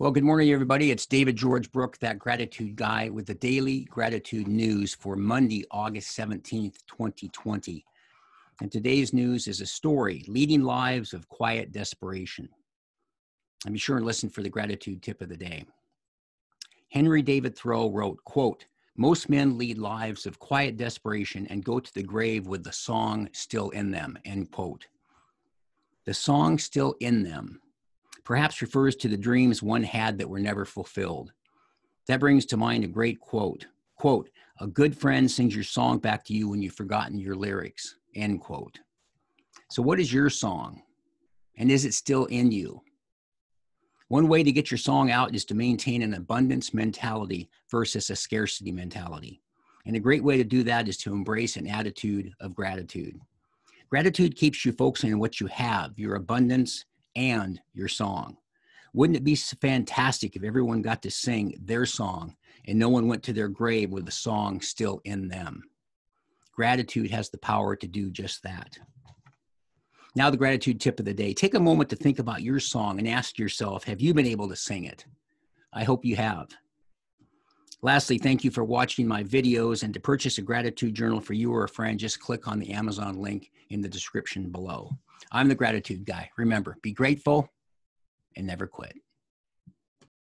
Well, good morning, everybody. It's David George Brooke, that gratitude guy, with the daily gratitude news for Monday, August 17th, 2020. And today's news is a story leading lives of quiet desperation. And be sure and listen for the gratitude tip of the day. Henry David Thoreau wrote, quote, most men lead lives of quiet desperation and go to the grave with the song still in them, end quote. The song still in them perhaps refers to the dreams one had that were never fulfilled. That brings to mind a great quote. Quote, a good friend sings your song back to you when you've forgotten your lyrics, end quote. So what is your song? And is it still in you? One way to get your song out is to maintain an abundance mentality versus a scarcity mentality. And a great way to do that is to embrace an attitude of gratitude. Gratitude keeps you focusing on what you have, your abundance, and your song. Wouldn't it be fantastic if everyone got to sing their song and no one went to their grave with the song still in them? Gratitude has the power to do just that. Now, the gratitude tip of the day. Take a moment to think about your song and ask yourself have you been able to sing it? I hope you have. Lastly, thank you for watching my videos and to purchase a gratitude journal for you or a friend, just click on the Amazon link in the description below. I'm the gratitude guy. Remember, be grateful and never quit.